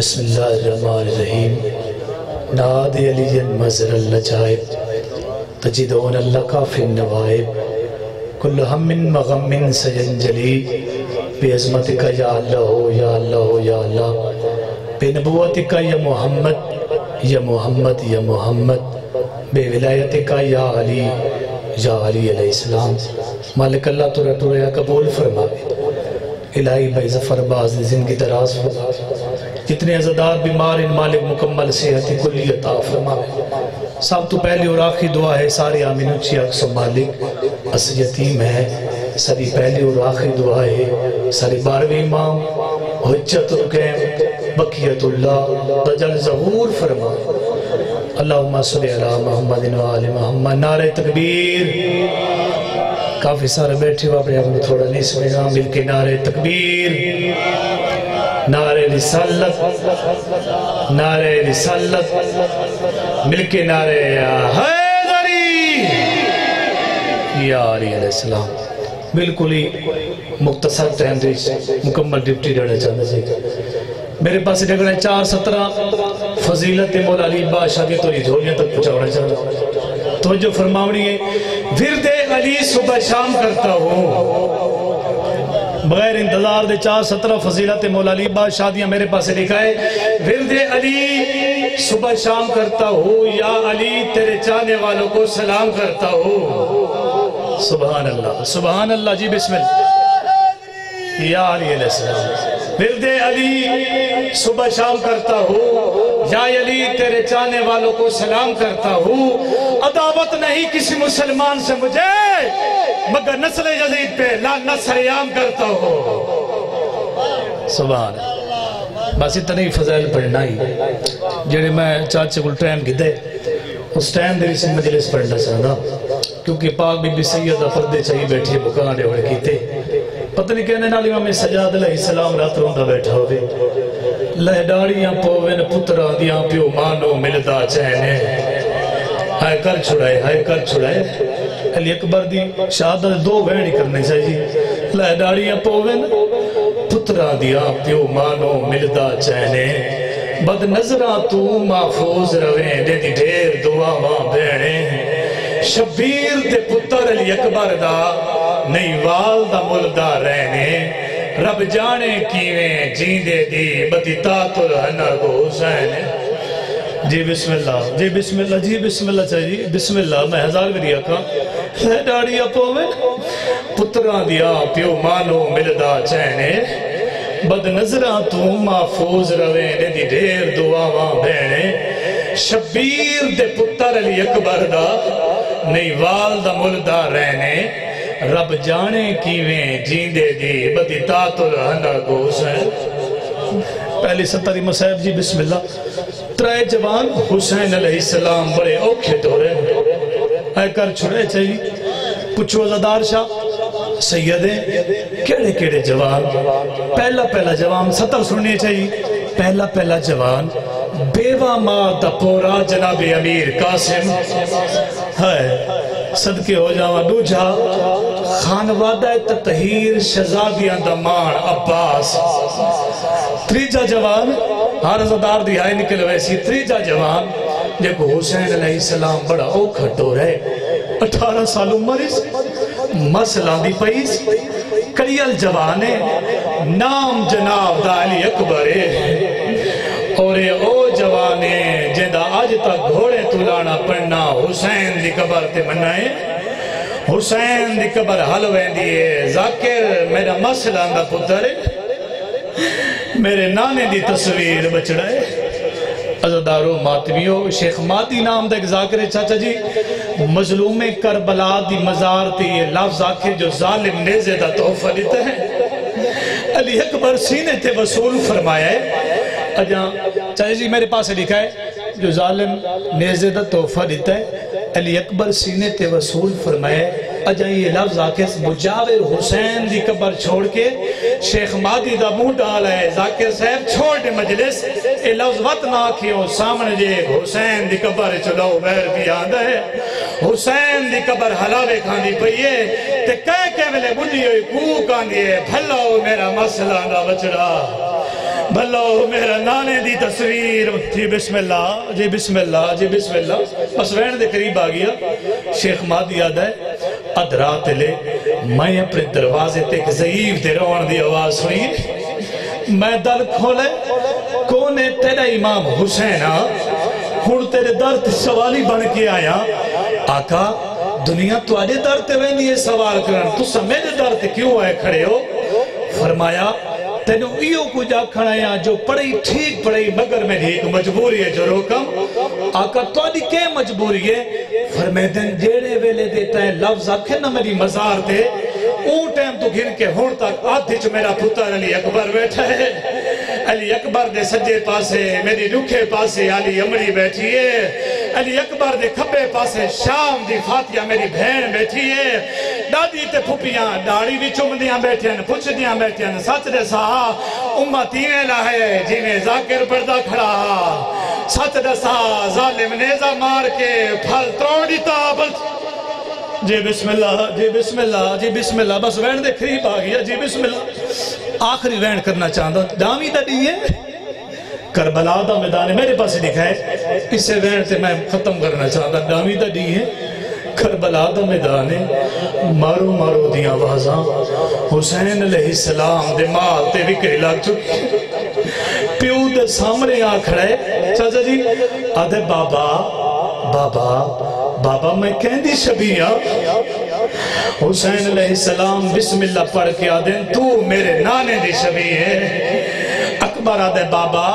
بسم اللہ الرحمن الرحیم۔ ناد علی مزر اللجائب تجدون اللہ کا فی النوائب۔ کل ہم من مغم من سینجلی۔ بے عظمتک یا اللہ ہو یا اللہ ہو یا اللہ۔ بے نبوتک یا محمد یا محمد یا محمد۔ بے ولایتک یا علی یا علی علیہ السلام۔ مالک اللہ تو رٹو رہا قبول فرمائے۔ الہی بھائی ظفر باز زندگی دراز فرمائے۔ جتنے عزدار بیمار ان مالک مکمل صحت کلی عطا فرمائے سب تو پہلی اور آخری دعا ہے، سارے آمین اچھی اکس مالک، اس یتیم ہے۔ ساری پہلی اور آخری دعا ہے۔ ساری بارویں امام، حجت القیم، بقیت اللہ تجل ظہور فرمائے۔ اللہم صلی اللہ محمد و آل محمد۔ نعرہ تکبیر۔ کافی سارے بیٹھے ہو اپنے اپنے تھوڑا نہیں سمجھا مل کے نعرہ تکبیر۔ نعرہ رسالت نعرہ رسالت، مل کے نعرہ حیدری۔ یا علیہ السلام، بالکل ہی مختصر ٹائم دے مکمل ڈیوٹی ڈڑا چاہتا سے میرے پاس ڈگڑے چار سترہ، فضیلت مولا علی بادشاہ کی توری جھولیاں تک پچھاوڑا چاہتا توجہ فرماؤنی ہے، ورد علی صبح شام کرتا ہوں۔ بغیر انتظار دے چار سترہ فضیلت مولا علی بادشاہ دیاں میرے پاس لکھا ہے، ورد علی، صبح شام کرتا ہوں یا علی، تیرے چاہنے والوں کو سلام کرتا ہوں سبحان اللہ سبحان اللہ جی بسم اللہ۔ یا علی علیہ السلام، ورد علی، صبح شام کرتا ہوں یا علی، تیرے چاہنے والوں کو سلام کرتا ہوں عداوت نہیں کسی مسلمان سے مجھے، مگر نسل یزید پہ لا نصر عام کرتا ہوں۔ سبحان بس اتنا ہی فضائل پڑھنا ہی۔ جڑے میں چاچے کو ٹائم کی دے اس ٹائم دے سے مجلس پڑھنا چاہنا۔ کیونکہ پاک بی بی سیدہ پردے چاہیے بیٹھے بکانے ہوئے کیتے۔ پتہ نہیں کہنے نالی میں سجاد علیہ السلام رات روندہ بیٹھا ہوئے لہڈاڑیاں پووین پترہ دیاں پیو مانو ملدہ چہنے ہائے کر چھڑائے، ہائے کر چھڑائے۔ علی اکبر دی شہادت دو بہنی کرنے چاہیے جی۔ لہڈاڑیاں پووین پترہ دیاں پیو مانو ملدہ چہنے۔ بد نظرہ تو محفوظ رویں دے دی ڈھیر دعا ماں بہنے۔ شبیر دے پتر علی اکبر دا نہیں والدہ ملدہ رہنے۔ رب جانے کیویں جیندے دی، بدی تاتل ہنر کو حسین۔ جی بسم اللہ۔ جی بسم اللہ جی بسم اللہ چاہیے جی۔ بسم اللہ، میں ہزار بھی دیا کھا ہے ڈاڑی اپو پتران دیا پیو مانو ملدہ چہنے۔ بد نظرہ تو محفوظ رویں دے دی ڈھیر دعاواں بہنے۔ شبیر دے پتر علی اکبر دا نہیں والدہ ملدہ رہنے۔ رب جانے کیویں جیندے دی، بدی تاتل ہنہ کو حسین پہلی ستری مسائب جی بسم اللہ۔ ترائے جوان حسین علیہ السلام بڑے اوکھے دورے۔ اے کر چھڑے چاہیے۔ پچھو زدار شاہ سیدیں کیڑے کیڑے جوان؟ پہلا پہلا جوان ستر سننے چاہیے۔ پہلا پہلا جوان، بیوہ ماں دا پورا جناب امیر قاسم۔ ہے صدقے ہو جاوہ دوجہ خانوادہ تطہیر شہزادیاں دمان عباس۔ تریجہ جوان ہر زدار دی نکل ویسی تریجہ جوان جب حسین علیہ السلام بڑا اوکھٹو رہے اٹھارہ سال عمریس مسئلہ دی پیس کریل جوانے نام جناب دا علی اکبرے اور یہ او جوانے جندہ آج تک گھوڑے تلانا پڑھنا حسین دی قبر تے منائے حسین دی قبر حلویں دیئے ذاکر میرا مسئلہ اندہ پتر میرے نانے دی تصویر بچڑائے عزدارو ماتمیو شیخ ماتی نام دا ایک ذاکر چاچا جی۔ مظلوم کربلا دی مزار تی یہ لفظ آکھے جو ظالم نیزے دا توفہ لیتے ہیں علی اکبر سینے تے وصول فرمایا ہے۔ اجاں چاچا جی میرے پاس لکھا ہے، جو ظالم نیزے دا توفہ لیتا ہے، علی اکبر سینے تے وصول فرمائے اجائیں یہ لفظ آکے مجاور حسین دی قبر چھوڑ کے شیخ مادی دا منہ ڈالا ہے، ذاکر صاحب چھوڑ دے مجلس، اے لفظ وط نہ کیوں سامنے جے حسین دی قبر چلو بیر بھی آدھا ہے۔ حسین دی قبر حلاوے کھاندی پئیے تے کہہ کے ملے بڑی ہوئی کوک آندی ہے بھلا میرا مسئلہ نہ بچڑا بھلو میرا نانے دی تصویر۔ جی بسم اللہ جی بسم اللہ جی بسم اللہ۔ بس وین دے قریب آ گیا۔ شیخ مادی یاد ہے ادرات لے میں اپنے دروازے تے ایک ضعیف دے روان دی آواز سنی۔ میں دل کھولے کونے تیرا امام حسین؟ ہن تیرے در تے سوالی بن کے آیا۔ آقا، دنیا تو آجے در تے وینی یہ سوال کرن۔ تو سمیدے در تے کیوں آئے کھڑے ہو؟ فرمایا، تینو ایو کو جا کھڑایا جو پڑھئی ٹھیک پڑھئی، مگر میں ایک مجبوری ہے، جو روکم۔ آقا تو آدھی کے مجبوری ہے؟ فرمے دن جیڑے ویلے دیتا ہے لفظ آکھے نہ میری مزار دے اون ٹیم تو گھن کے ہون تک آدھی جو میرا پتر علی اکبر بیٹھا ہے۔ علی اکبر دے سجے پاسے، میری رکھے پاسے علی امڑی بیٹھی ہے۔ علی اکبر دے کھبے پاسے شام دی فاتحہ میری بہن بیٹھی ہے۔ دادی تے پھپیاں داڑی بھی چمدیاں بیٹھیں پچھ دیاں بیٹھیں سچ دے سا امتی میں لائے جی میں ذاکر پردہ کھڑا۔ سچ دے سا ظالم نیزہ مار کے پھل تروڑی تابل جی بسم اللہ جی بسم اللہ جی بسم اللہ، بس وین دے قریب آ گیا جی بسم اللہ۔ آخری وین کرنا چاہتا ہوں ڈامی دا دیئے کربلا دا میدان میرے پاس لکھا ہے۔ اسے وین سے میں ختم کرنا چاہتا ہوں ڈامی دا دیئے کربلا دا میدان مارو مارو دیاں آوازاں۔ حسین علیہ السلام دے مال تے وکرے لگ چکے پیو سامنے آ کھڑے چاچا جی۔ آدھے بابا بابا بابا میں کہندی شبیہ، حسین علیہ السلام بسم اللہ پڑھ کے آدھیں تو میرے نانے دی شبیہ ہے۔ اکبر آدھے بابا،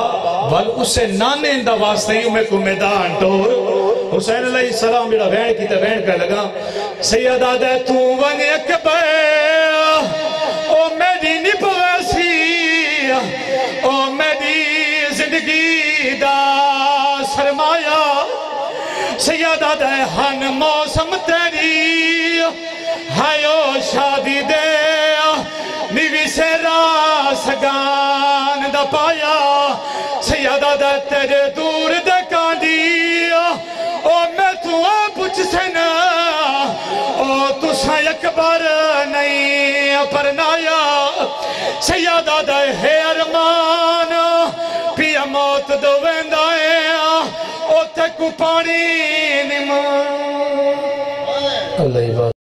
ول اسے نانے اندہ واسطہ ہی میں کو میدان ٹور۔ حسین علیہ السلام میرا وین کی تے وین کر لگا، سید آدھے، تو ون اکبر۔ ہن موسم تیری، ہائیو شادی دے۔ نیوی سے راس گان دا پایا سیادہ دے تیرے دور دے کانڈی او میں تو پوچھ سنا او تو سا اکبر نہیں پرنایا سیادہ دے ہے ارمان او تے